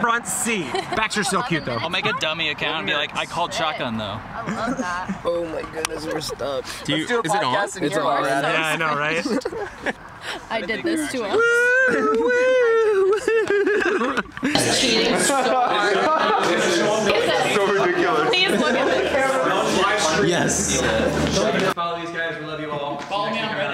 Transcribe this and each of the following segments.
front seat. Baxter's so cute though. I'll make a dummy account and be like, I called shotgun though. I love that. Oh my goodness, we're stuck. Do you, Let's do a is it on? It's here on. Yeah, I know, right? I did this to him. cheating so hard. so ridiculous. Please look at the camera. Yes. Follow these guys. We love you all. Follow me on Reddit.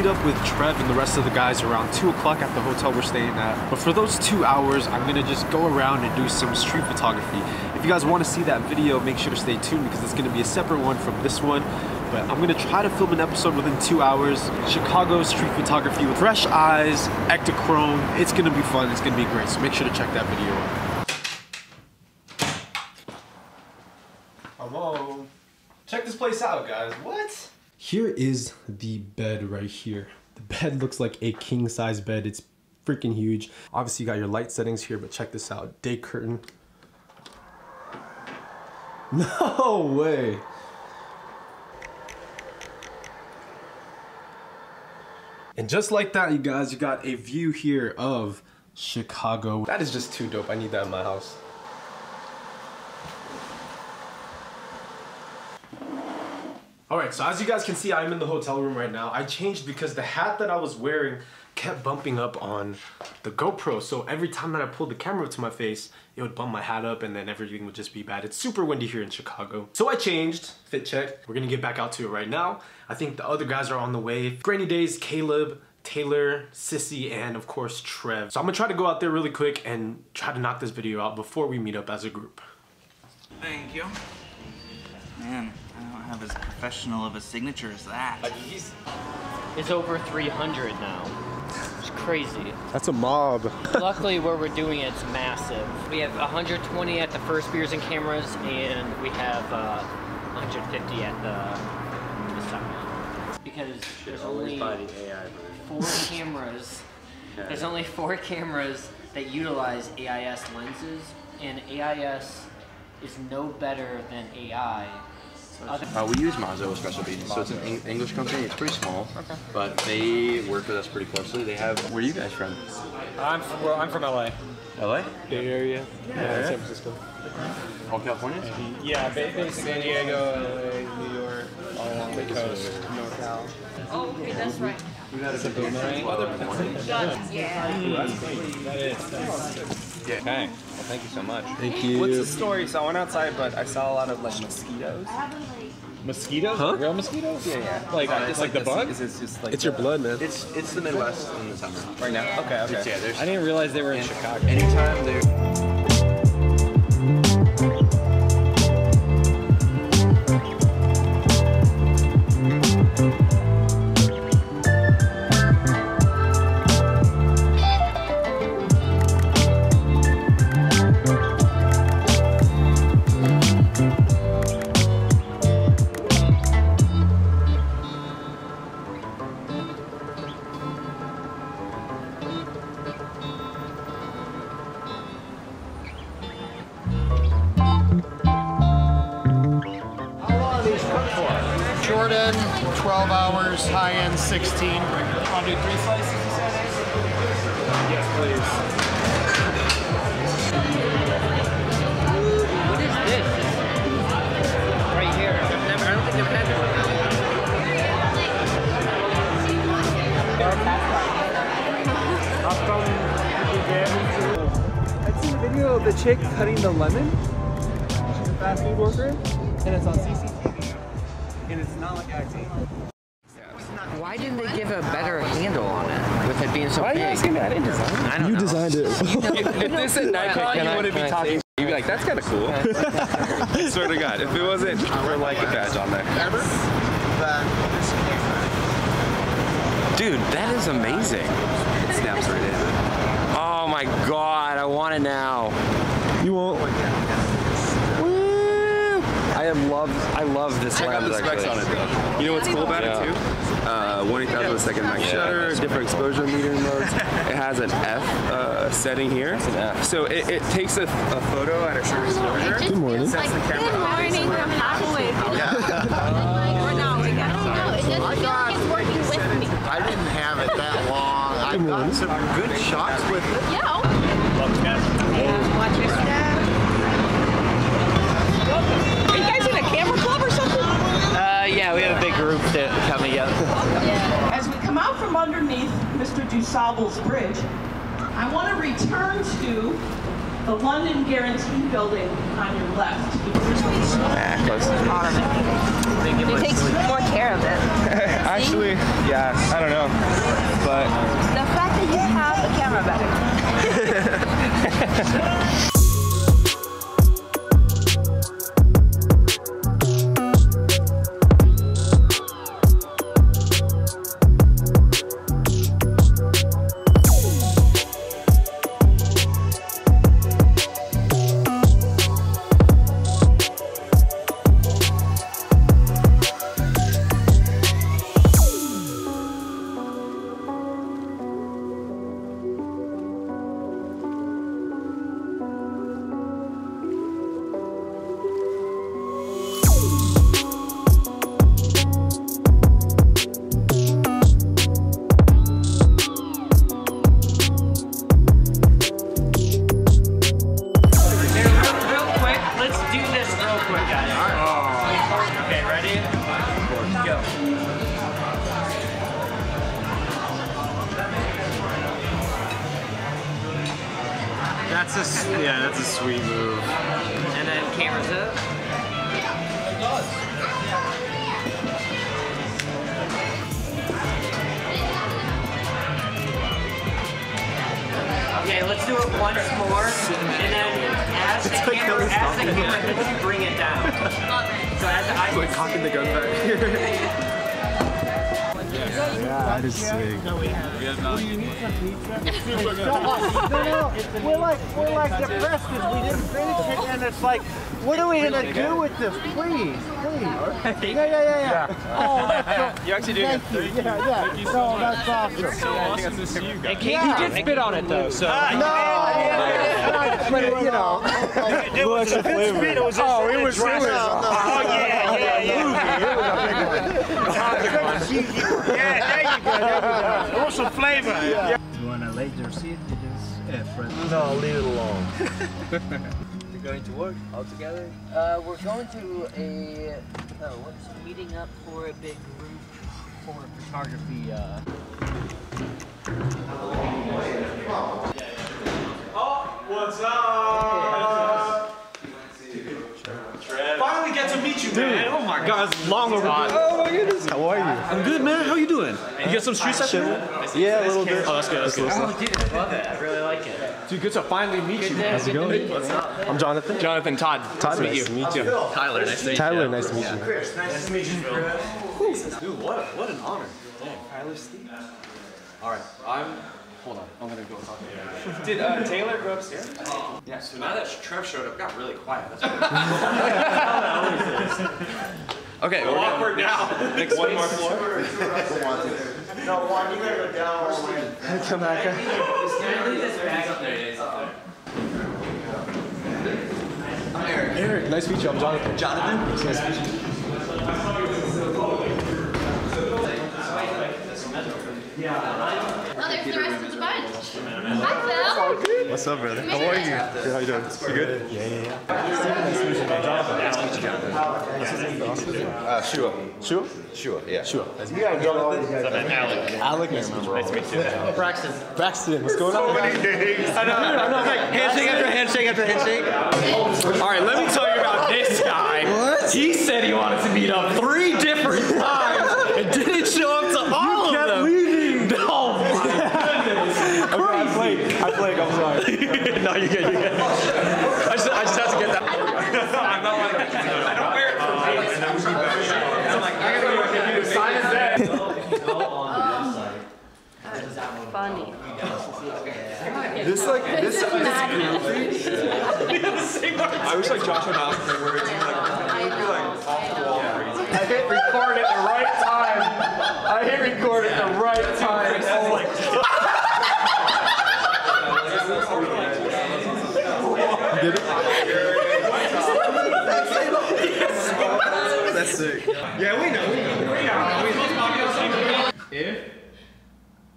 Meet up with Trev and the rest of the guys around 2 o'clock at the hotel we're staying at. But for those two hours, I'm gonna just go around and do some street photography. If you guys wanna see that video, make sure to stay tuned because it's gonna be a separate one from this one. But I'm gonna try to film an episode within two hours. Chicago street photography with fresh eyes, Ektachrome. It's gonna be fun, it's gonna be great. So make sure to check that video out. Hello. Check this place out, guys. What? Here is the bed right here. The bed looks like a king size bed. It's freaking huge. Obviously, you got your light settings here, but check this out. Day curtain. No way. And just like that, you guys, you got a view here of Chicago. That is just too dope. I need that in my house. All right, so as you guys can see, I'm in the hotel room right now. I changed because the hat that I was wearing kept bumping up on the GoPro. So every time that I pulled the camera to my face, it would bump my hat up and then everything would just be bad. It's super windy here in Chicago. So I changed, fit check. We're gonna get back out to it right now. I think the other guys are on the way. Grainy Days, Caleb, Taylor, Sissi, and of course Trev. So I'm gonna try to go out there really quick and try to knock this video out before we meet up as a group. Thank you. Man, have as professional of a signature as that. It's over 300 now. It's crazy. That's a mob. Luckily, where we're doing it, it's massive. We have 120 at the first beers and cameras, and we have uh, 150 at the, the second. Because there's only four cameras. There's only four cameras that utilize AIS lenses, and AIS is no better than AI. Other- Uh, we use Mazo Espresso Beans, so it's an Eng- English company. It's pretty small, but they work with us pretty closely. They have. Where are you guys from? I'm from, well, I'm from LA. LA? Bay Area. Yeah, San Francisco. All California? Yeah, basically San Diego, LA, New York, all along the coast, NorCal. Oh, okay, that's right. Okay. Well, thank you so much. Thank you. What's the story? So I went outside, but I saw a lot of like mosquitoes. Mosquitoes? Huh? Real mosquitoes? Yeah, yeah. Like, Uh, like, the bug? Is it's just like It's your blood, man. It's it's the Midwest in the summer. right now? Okay, okay. It's- yeah, there's- I didn't realize they were in And Chicago. Anytime there. The chick cutting the lemon. She's a fast food worker, and it's on CCTV. and it's not like acting. Why didn't they give a better handle on it with it being so Why are you big? asking me? I didn't design it. I don't You know. designed it. If, if this said Nikon, Can I- you wouldn't be talking. You'd be like, that's kind of cool. I swear to God, if it wasn't for like the badge on there. Dude, that is amazing. It snaps right in. Oh my God, I want it now. You won't. I am love. I love this Check out lens. the specs actually. on it though. You know what's cool about Yeah. it too? Uh, one eight thousand second max shutter, different exposure metering modes. It has an F uh, setting here, so it, it takes a, a photo at a certain exposure. Good morning. Sets the camera Good morning from halfway. Or I guess. No, it doesn't feel like it's working with me. I didn't have it that long. I got some good shots with it. Yeah. Watch your step. Are you guys in a camera club or something? Uh, yeah, we have a big group that coming up. As we come out from underneath Mr. DuSable's bridge, I want to return to the London Guarantee Building on your left. He takes more care of it. Actually, yeah, I don't know, but The fact that you have the camera better. Yeah. That's a s- yeah, that's a sweet move. And then cameras up. Okay, let's do it once more, and then as the camera, as the camera hits you, bring it down. So as the eye Like cocking the gun back. That is sick. We're like we're like depressed because we didn't finish it, and it's like, what are we gonna do with this? Please, please. Yeah, yeah, yeah, yeah. Oh, that's so. you actually do Thank you. Yeah, yeah. No, that's awesome. So awesome And Kate, you did spit on it though, so. Ah, no, yeah, but you know. It was a flavor. It was oh, it was. Oh, it was. Oh yeah, yeah, yeah. Yeah, there you go. There you go. It was some flavor. Yeah. You wanna a laser seat? Uh, front. No, leave it alone. You're going to work all together? Uh, we're going to a oh, what's meeting up for a big group for photography. Uh, What's up? Get to meet you, man. Oh my god, it's long overdue. Oh my goodness. How are you? I'm good, man. How are you doing? You got some street stuff? Yeah, a little bit. Oh, that's good. That's good. Oh, dude, I love it. I really like it. Dude, good to finally meet you. How's it going? What's up? I'm Jonathan. Jonathan Todd. Todd, Nice nice to to meet you. Tyler, nice to meet you. Tyler, nice to meet you. Chris, Nice to meet you, Dude, what, what an honor. Dang. Tyler Steve. All right, I'm. Hold on, I'm gonna go talk to him. Did uh, Taylor go upstairs? Yeah, so now that Trev showed up, it got really quiet. That's what Okay, we're Awkward now. Next one more floor. No, Juan, you gotta go down. or Come back. Eric, nice to meet you. I'm Jonathan. Jonathan? Nice to meet you. Oh, there's the rest of the bunch. Hi, Phil. What's up, brother? How are you? Good, how you doing? You good? Yeah, yeah, yeah. Steven, nice to meet you. man. Jonathan. Awesome. Uh, Shua. Shua? Shua, yeah. Shua. Nice to meet You gotta go all these guys. you. Alec, nice to meet you. Nice to meet you. Braxton. Braxton, what's going on? I know, I know, like handshake after handshake after handshake. All right, let me tell you about this guy. What? He said he wanted to meet up three different times and didn't show up to all of them. leaving. No, my goodness. Okay, I played. I played. I'm sorry. No, you're good. You're good. I just, I just have to get that. I'm not like. I don't wear it for I'm like, I gotta go. Is dead. Funny. This like this is goofy. I wish like Josh and Austin were it's like off the wall. I hit record at the right time. I hit record at the right time. Oh my You did it? That's sick. Yeah, we know. We know. We know. If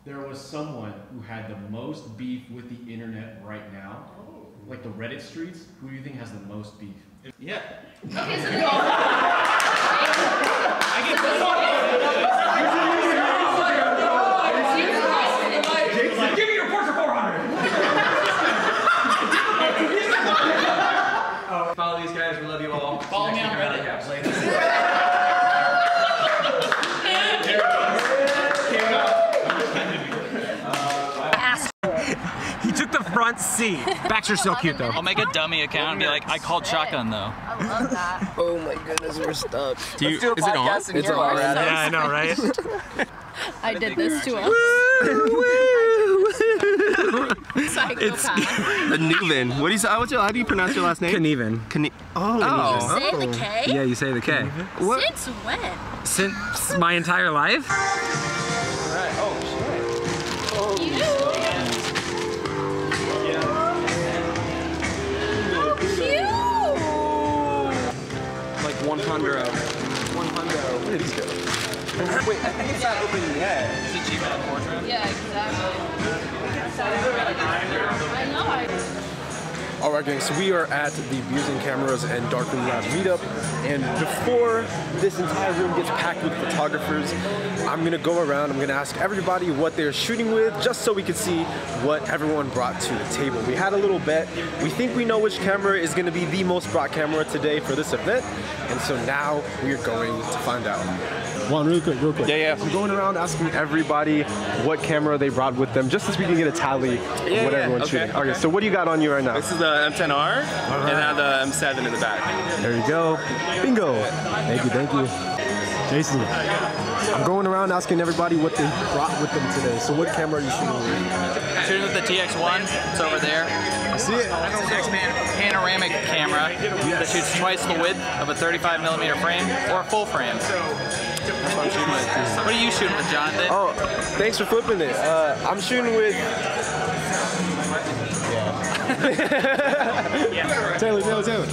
there was someone who had the most beef with the internet right now, like the Reddit streets, who do you think has the most beef? Yeah. Okay, so Give me your Porsche 400. Follow these guys. We love you all. Follow me on Reddit. He took the front seat. Baxter's so cute though. I'll make a dummy account and be like, I called shotgun though. I love that. Oh my goodness, we're stuck. Do you, is it on? It's on. Yeah, I know, right? I did this to us. Psychopath. The Nuven. What do you say? What's your, how do you pronounce your last name? Knueven. Knie- oh. You say the oh. K? Yeah, you say the K. Since when? Since my entire life? Like 100. 100. Where did these go? Wait, I think it's not open yet. Is it Gmail portrait? Yeah, exactly. I know. I. All right, gang. So we are at the Beers Cameras and Darkroom Lab meetup, and before this entire room gets packed with photographers, I'm gonna go around. I'm gonna ask everybody what they're shooting with, just so we can see what everyone brought to the table. We had a little bet. We think we know which camera is gonna be the most brought camera today for this event, and so now we are going to find out. One, really quick, real quick. Yeah, yeah. I'm going around asking everybody what camera they brought with them, just so we can get a tally of Yeah, what yeah, everyone's okay, shooting. Okay, okay. so what do you got on you right now? This is the M10R, and now the M7 in the back. There you go. Bingo. Thank you, thank you. Jason. I'm going around asking everybody what they brought with them today. So what camera are you shooting with? Shooting with the TX1. It's over there. I see it. It's a pan- panoramic camera that shoots twice the width of a 35 millimeter frame or a full frame. That's what I'm shooting with. What are you shooting with, Jonathan? Oh, thanks for flipping it. Uh, I'm shooting with. Taylor, Taylor, Taylor.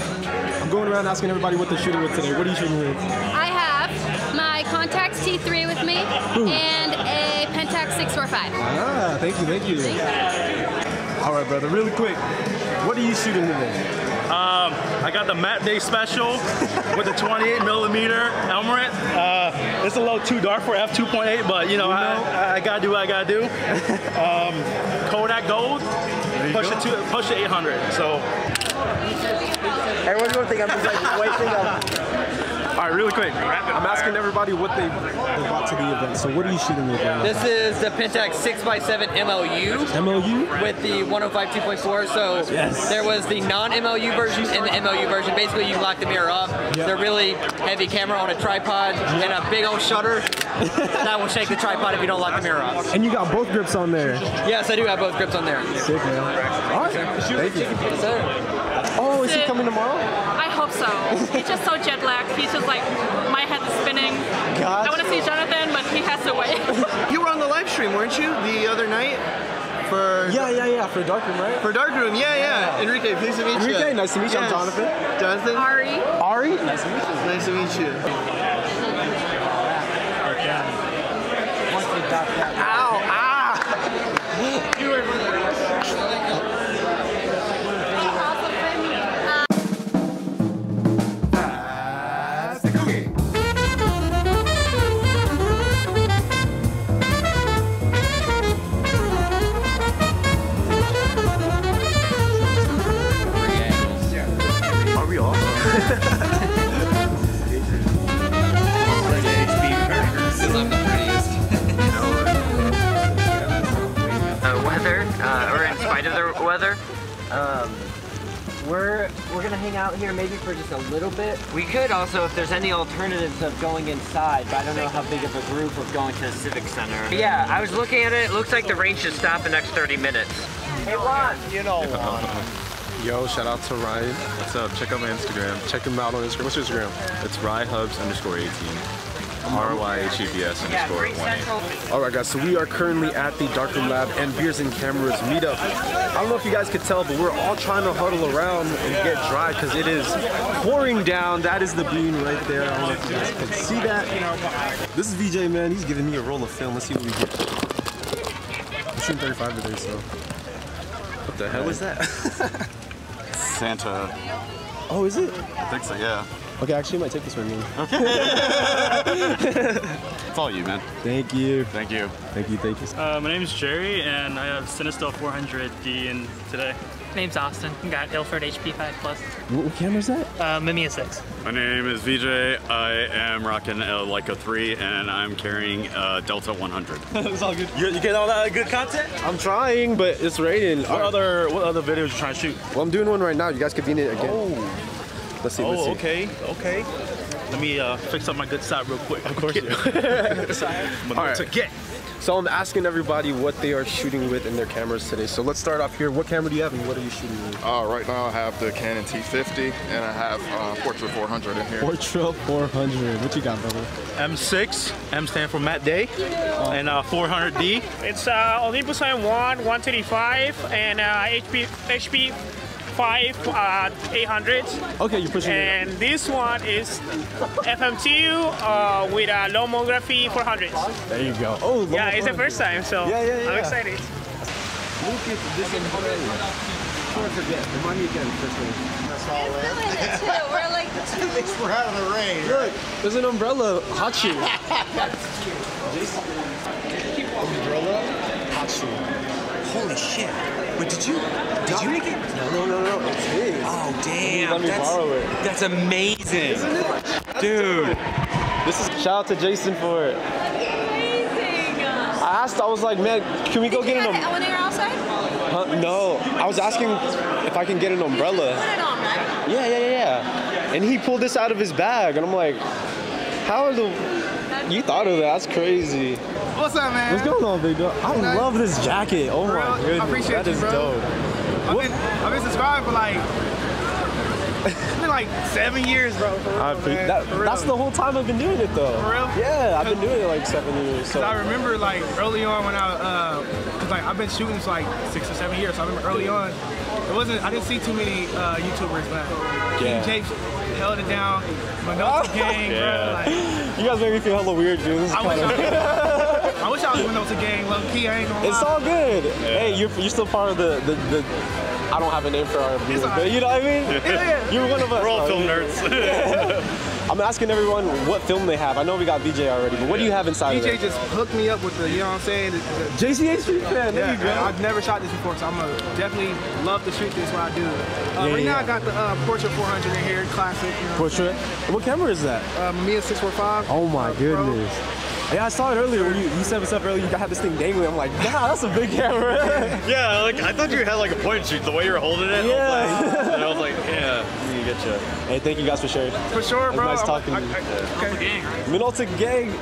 I'm going around asking everybody what they're shooting with today. What are you shooting with? I have my Contax T3 with me and a Pentax 645. Ah, thank you, thank you. All right, brother. Really quick. What are you shooting today? Um, I got the Matte Day Special with the 28 millimeter Elmarit. Uh, it's a little too dark for f2.8, but you know, I, I gotta do what I gotta do. Um, Kodak Gold, push it to push it 800. So Everyone's gonna think I'm just like wasting them. All right, really quick. I'm asking everybody what they, they brought to the event. So what are you shooting with? This is the Pentax 6x7 MLU. MLU? With the 105 2.4. So Yes. there was the non-MLU version and the MLU version. Basically, you lock the mirror up. They're really heavy camera on a tripod and a big old shutter that will shake the tripod if you don't lock the mirror up. And you got both grips on there. Yes, I do have both grips on there. Sick, man. All right. Thank you. Yes, sir. Oh, is he coming tomorrow? I hope so. He's just so jet lagged. He's just like, my head is spinning. Gotcha. I want to see Jonathan, but he has to wait. You were on the live stream, weren't you, the other night? For Yeah, yeah, yeah. For Darkroom, right? for Darkroom, yeah, yeah. Enrique, pleased to meet you. Enrique, nice to meet you. I'm Jonathan. Jonathan. Ari. Ari, nice to meet you. Nice to meet you. Ow, We also, if there's any alternatives of going inside, but I don't know how big of a group of going to the civic center. But yeah, I was looking at it. It looks like the rain should stop in the next 30 minutes. Hey Ron, you know Yo, shout out to Ryan. What's up? Check out my Instagram. Check him out on Instagram. What's your Instagram? It's ryhubs underscore 18. R-Y-H-U-B-S underscore 18. All right, guys. So we are currently at the Darkroom Lab and Beers and Cameras meetup. I don't know if you guys could tell, but we're all trying to huddle around and get dry because it is pouring down. That is the bean right there. I don't know if you guys can see that. This is VJ, man. He's giving me a roll of film. Let's see what we get. I'm shooting 35 today, so. What the hell is that? Santa. Oh, is it? I think so, yeah. Okay, actually, I might take this one. Man. It's all you, man. Thank you. Thank you. Thank you. Thank you. Uh, my name is Jerry, and I have Cinestill 400D in today. My Name's Austin. I Got Ilford HP5 Plus. What, what camera is that? Uh, Mamiya 6. My name is VJ. I am rocking a Leica 3, and I'm carrying a Delta 100. it's all good. You, you get all that good content? I'm trying, but it's raining. What other what other videos you trying to shoot? Well, I'm doing one right now. You guys could be in it again. Oh. Let's see. oh, let's see. okay, okay. Let me uh, fix up my good side real quick. Of course you do. All right. to get. So I'm asking everybody what they are shooting with in their cameras today. So let's start off here. What camera do you have and what are you shooting with? Uh, right now I have the Canon T50 and I have uh, Portrait 400 in here. Portrait 400. What you got, brother? M6. M stand for Matt Day. And uh, 400D. It's uh, Olympus M1 135 and uh, HP HP 5 uh, 800. Okay, you're pushing it. And this one is FM2 uh, with a lomography 400. There you go. Oh, yeah, it's the first time, so Yeah, yeah, yeah. I'm excited. Look at this umbrella. Before I forget, remind me again, first name. That's all We're like the two. We're out of the rain. Look, there's an umbrella. Hot shoe. umbrella. Hot shoe. Holy shit. But did you did you make it? No, no, no, no. It's his. Oh damn. Let me that's, borrow it. That's amazing. Dude. This is shout out to Jason for it. Amazing. I asked, I was like, man, can we go get an When umbrella? you're outside? Huh? No, I was asking if I can get an umbrella. On. Yeah, yeah, yeah, yeah. And he pulled this out of his bag, and I'm like, how are the? You thought of that? That's crazy. What's up, man? What's going on, big dog? I love this jacket. Oh real? my I goodness, appreciate that you, is bro. dope. I've been, I've been subscribed for like, it's been like seven years, bro. For real, I pre- man. that, For real. that's the whole time I've been doing it, though. For real? Yeah, I've been doing it like seven years. So. I remember like early on when I, uh, cause like I've been shooting for like six or seven years. So I remember early on, it wasn't, I didn't see too many uh, YouTubers, but Yeah. King Jakes held it down. Minolta Gang, bro. Like, you guys make me feel hella weird, dude. This is I kinda- I, I wish I was Minolta Gang, low key. I ain't gonna It's lie. all good. Hey, you're, you're still part of the, the, the I don't have a name for our viewers, but you know what I mean? Yeah, yeah. You're one of us. We're all film nerds. I'm asking everyone what film they have. I know we got VJ already, but what do you have inside of DJ it? just hooked me up with the, you know what I'm saying? The, the, JCH StreetPan, there yeah, you go. I've never shot this before, so I'm gonna definitely love to shoot this when I do. Uh, Yeah, right now. I got the uh, Portrait 400 in here, classic. You know what Portrait. What camera is that? saying? Uh, Mamiya 645. Oh my goodness. Yeah, I saw it earlier when you, you said what's up earlier. You had this thing dangling. I'm like, yeah, that's a big camera. yeah, like I thought you had like a point and shoot the way you were holding it. Yeah. I was like, and I was like, yeah, I'm gonna get you. hey, thank you guys for sharing. For sure, bro. nice I'm- talking I, to you. I, okay. Minolta Gang.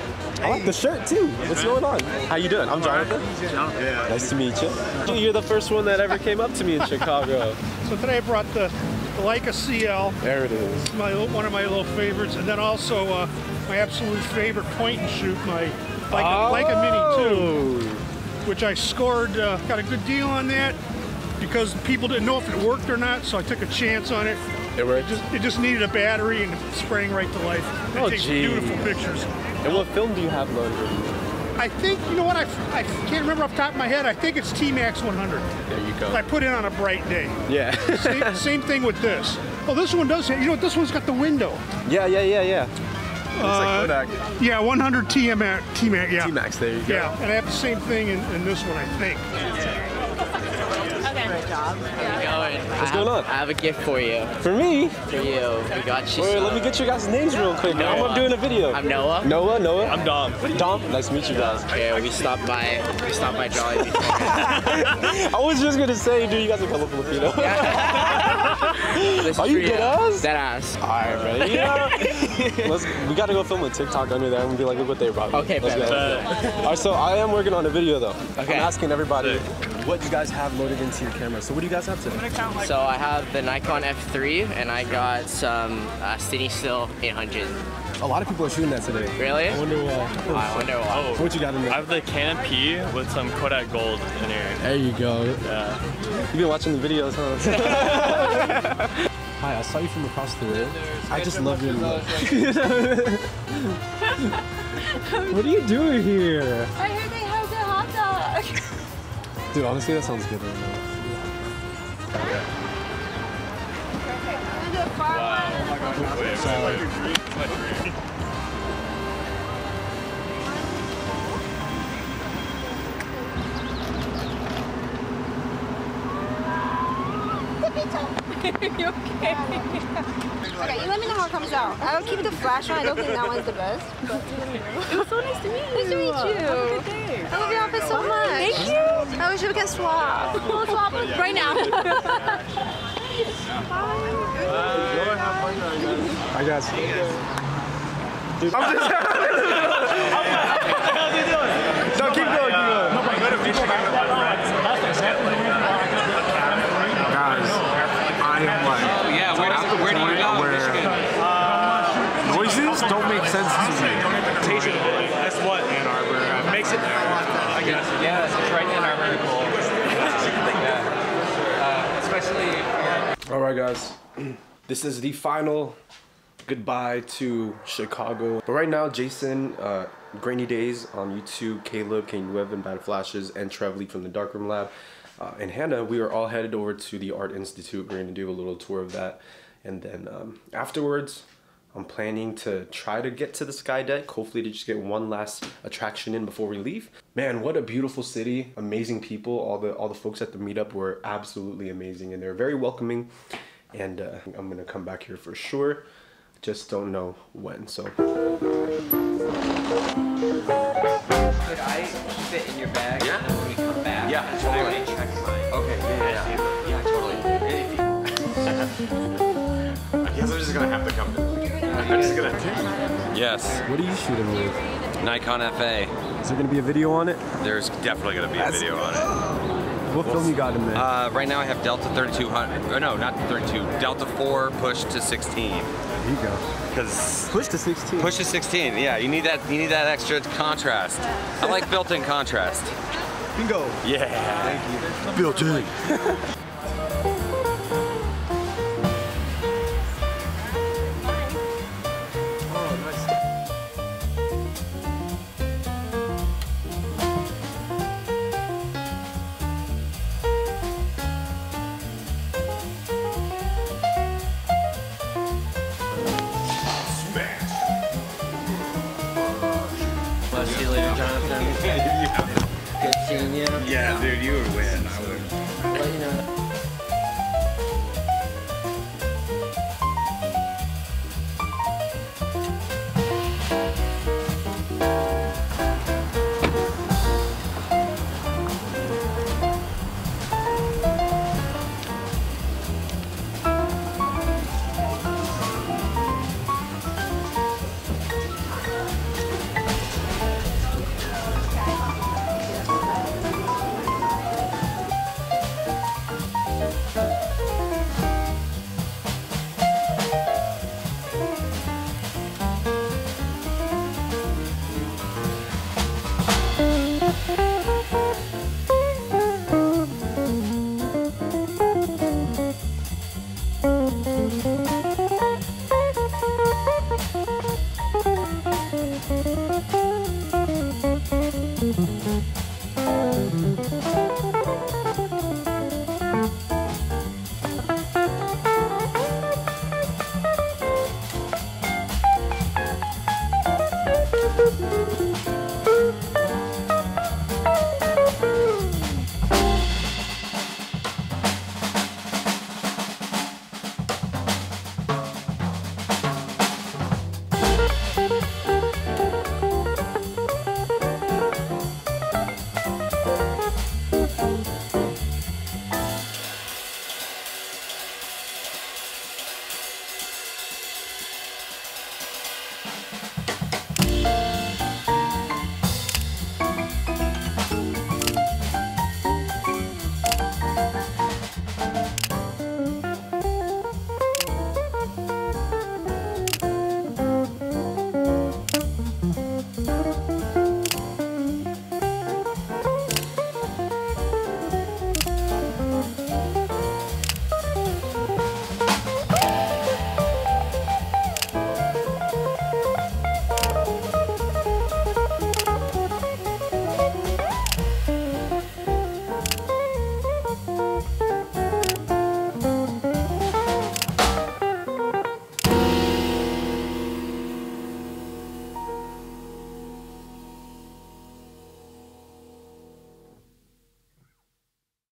I like the shirt too. What's going on? How you doing? I'm Jonathan. Yeah. Nice to meet you. You're the first one that ever came up to me in Chicago. So today I brought the, the Leica CL, There it is. my one of my little favorites, and then also uh, my absolute favorite point and shoot, my Leica, Leica Mini 2, which I scored, uh, got a good deal on that because people didn't know if it worked or not, so I took a chance on it. It worked. Just, it just needed a battery and it sprang right to life. It Oh, takes geez. beautiful pictures. And what film do you have loaded? I think, you know what, I, I can't remember off the top of my head, I think it's T-Max 100. There you go. I put it on a bright day. Yeah. same, same thing with this. Oh, this one does have, you know what, this one's got the window. yeah, yeah, yeah, yeah. Uh, Kodak. Yeah, 100 TMAX, T-Max, yeah. T-Max, there you go. Yeah, and I have the same thing in, in this one, I think. Okay. How's it going? What's I going on? I have a gift for you. For me? For you. We got you. Wait, some. let me get your guys' names real quick. I'm doing a video. I'm Noah. Noah, Noah. I'm Dom. Dom. Nice to meet you guys. Yeah, we stopped by. We stopped by Jolly I was just gonna say, dude, you guys are color Filipino. This Are you for dead ass? Dead ass. Alright, man. Yeah. Let's, we gotta go film a TikTok under there and be like, look what they brought me. Okay, Let's bet. go. Alright, so I am working on a video though. Okay. I'm asking everybody what you guys have loaded into your camera. So what do you guys have today? So I have the Nikon F3 and I got some uh, Cine Still 800. A lot of people are shooting that today. Really? I wonder why. I wonder why. What you got in there? I have the Canon P with some Kodak Gold in here. There you go. Yeah. You've been watching the videos, huh? Hi, I saw you from across the road. I just love your look. what are you doing here? I heard they have the hot dog. Dude, honestly, that sounds good right now. you okay? Okay, you let me know how it comes out. I'll keep the flash on. I don't think that one's the best. But it was so nice to meet you. Nice to meet you. Have a good day. I love your outfit so much. Thank you. I wish we can swap. We'll swap right now. Bye. I got you. Dude, I'm just. No, keep going, keep going. Guys, I am like. Oh, yeah, where, at the where do you point go? where Voices don't make sense to me. That's what Ann Arbor makes it. I guess. Yeah, it's right in our vertical. Uh, especially. All right, guys. This is the final goodbye to Chicago. But right now, Jason, uh, Grainy Days on YouTube, Caleb, Knueven, Bad Flashes, and Trev Lee from the Darkroom Lab, uh, and Hannah, we are all headed over to the Art Institute. We're going to do a little tour of that. And then um, afterwards, I'm planning to try to get to the Sky Deck, hopefully to just get one last attraction in before we leave. Man, what a beautiful city, amazing people. All the all the folks at the meetup were absolutely amazing and they're very welcoming. And uh, I'm gonna come back here for sure. Just don't know when. So Could I keep it in your bag? Yeah. When we come back? Yeah, totally. I check mine. Okay, yeah, yeah, yeah. Yeah, totally. I guess I'm just gonna have to come. I'm just gonna. yes. What are you shooting with? Nikon FA. Is there gonna be a video on it? There's definitely gonna be a video on it. What film you got in there? Uh, right now I have Delta 3200. Oh, no, not 32. Delta 4 push to 16. There you go. Because push to 16. Push to 16. Yeah, you need that. You need that extra contrast. I like built-in contrast. Bingo. Yeah. Thank you. Built